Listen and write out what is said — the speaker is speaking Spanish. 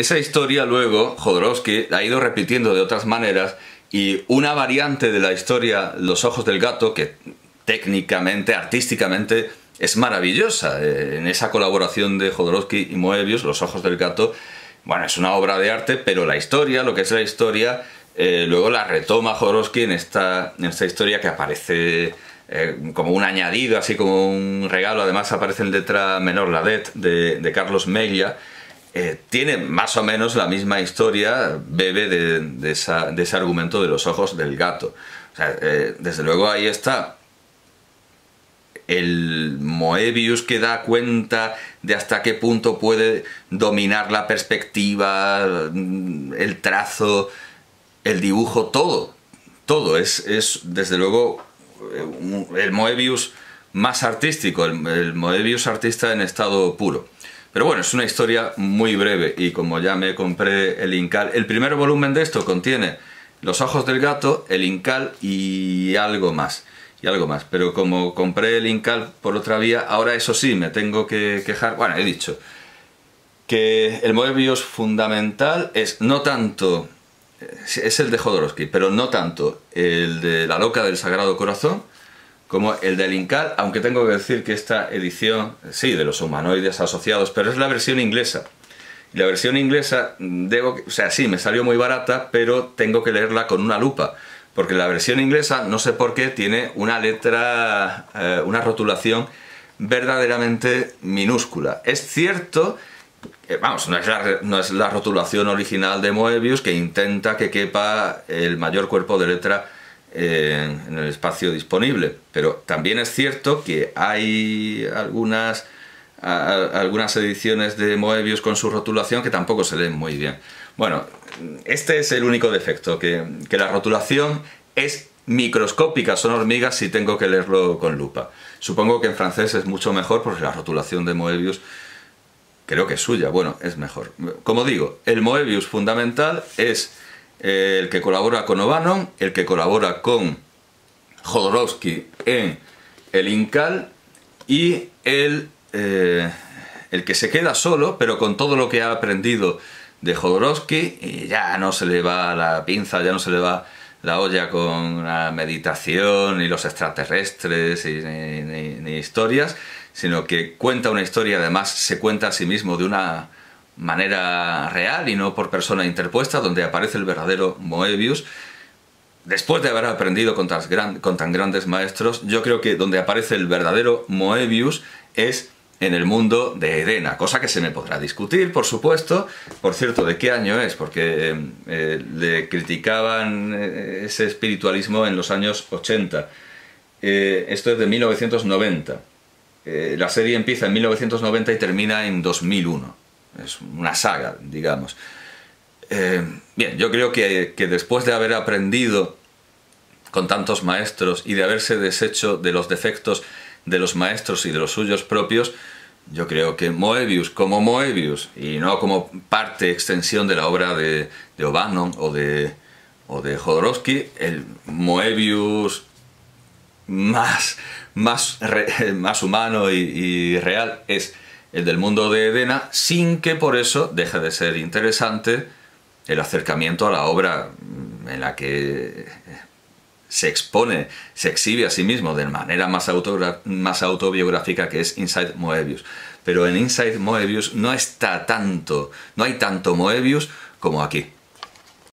esa historia luego Jodorowsky ha ido repitiendo de otras maneras y una variante de la historia Los ojos del gato, que técnicamente, artísticamente, es maravillosa. Eh, en esa colaboración de Jodorowsky y Moebius, Los ojos del gato, bueno, es una obra de arte, pero la historia, lo que es la historia, eh, luego la retoma Jodorowsky en esta, en esta historia que aparece eh, como un añadido, así como un regalo. Además aparece en letra menor la Det de, Carlos Mella. Tiene más o menos la misma historia, bebe de, ese argumento de los ojos del gato. desde luego ahí está el Moebius que da cuenta de hasta qué punto puede dominar la perspectiva, el trazo, el dibujo, todo. Todo. Es, es desde luego el Moebius más artístico, el, Moebius artista en estado puro. Pero bueno, es una historia muy breve y como ya me compré el Incal, el primer volumen de esto contiene Los ojos del gato, el Incal y algo más y algo más. Pero como compré el Incal por otra vía, ahora eso sí, me tengo que quejar. Bueno, he dicho que el Moebius fundamental es no tanto, es el de Jodorowsky, pero no tanto el de La Loca del Sagrado Corazón como el del Incal, aunque tengo que decir que esta edición, sí, de los humanoides asociados, pero es la versión inglesa. La versión inglesa, debo, o sea, sí, me salió muy barata, pero tengo que leerla con una lupa porque la versión inglesa, no sé por qué, tiene una letra, eh, una rotulación verdaderamente minúscula. Es cierto, que, vamos, no es, la, rotulación original de Moebius que intenta que quepa el mayor cuerpo de letra en el espacio disponible, pero también es cierto que hay algunas, algunas ediciones de Moebius con su rotulación que tampoco se leen muy bien. Bueno, este es el único defecto, que, la rotulación es microscópica, son hormigas si tengo que leerlo con lupa. Supongo que en francés es mucho mejor porque la rotulación de Moebius creo que es suya, bueno, es mejor. Como digo, el Moebius fundamental es el que colabora con O'Bannon, el que colabora con Jodorowsky en el Incal y el, eh, el que se queda solo, pero con todo lo que ha aprendido de Jodorowsky y ya no se le va la pinza, ya no se le va la olla con la meditación y los extraterrestres y, ni, historias, sino que cuenta una historia, además se cuenta a sí mismo de una manera real y no por persona interpuesta, donde aparece el verdadero Moebius. Después de haber aprendido con tan grandes maestros, yo creo que donde aparece el verdadero Moebius es en el mundo de Edena, cosa que se me podrá discutir, por supuesto. Por cierto, ¿de qué año es? Porque eh, le criticaban eh, ese espiritualismo en los años 80. Eh, esto es de 1990. la serie empieza en 1990 y termina en 2001. Es una saga, digamos. bien, yo creo que, que después de haber aprendido con tantos maestros y de haberse deshecho de los defectos de los maestros y de los suyos propios, yo creo que Moebius como Moebius y no como parte, extensión de la obra de, de o de, o de Jodorowsky, el Moebius más, más, más humano y, real es el del mundo de Edena, sin que por eso deje de ser interesante el acercamiento a la obra en la que se expone, se exhibe a sí mismo de manera más, más autobiográfica que es Inside Moebius. Pero en Inside Moebius no está tanto, no hay tanto Moebius como aquí.